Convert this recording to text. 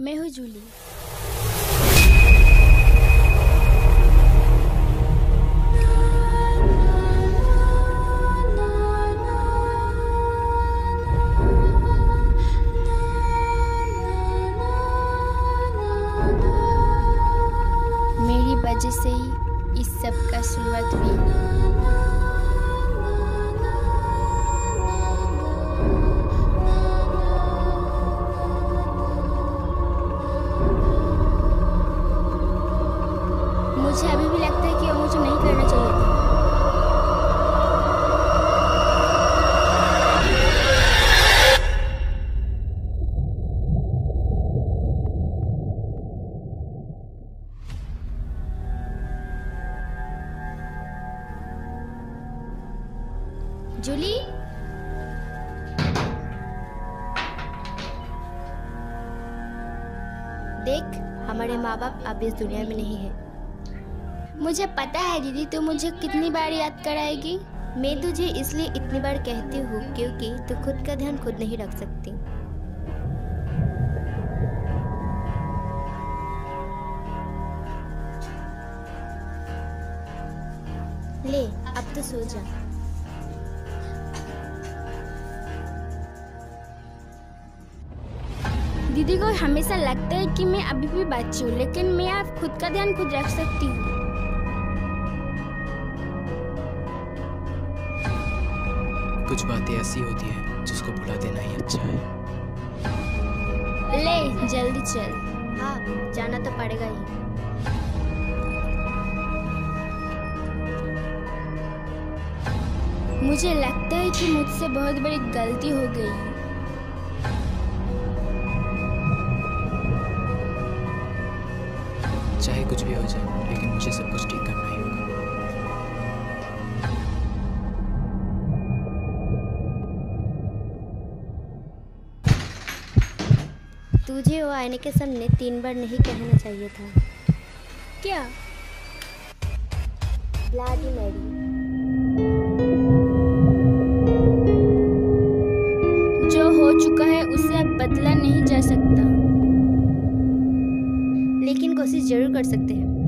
मैं हूँ जूली। मेरी वजह से ही इस सब का शुरुआत हुई। मुझे अभी भी लगता है कि वो मुझे नहीं करना चाहिए था। जूली? देख, हमारे माँ बाप अब इस दुनिया में नहीं है। मुझे पता है दीदी, तू मुझे कितनी बार याद कराएगी। मैं तुझे इसलिए इतनी बार कहती हूँ क्योंकि तू खुद का ध्यान खुद नहीं रख सकती। ले, अब तो सो जा। दीदी, को हमेशा लगता है कि मैं अभी भी बच्ची हूँ, लेकिन मैं आप खुद का ध्यान खुद रख सकती हूँ। कुछ बातें ऐसी होती हैं जिसको भुला देना ही अच्छा है। ले जल्दी चल। हाँ जाना तो पड़ेगा ही। मुझे लगता है कि मुझसे बहुत बड़ी गलती हो गई। चाहे कुछ भी हो जाए लेकिन मुझे सब कुछ तुझे वो आईने के सामने तीन बार नहीं कहना चाहिए था। क्या? ब्लाडी मैरी जो हो चुका है उसे अब बदला नहीं जा सकता। लेकिन कोशिश ज़रूर कर सकते हैं।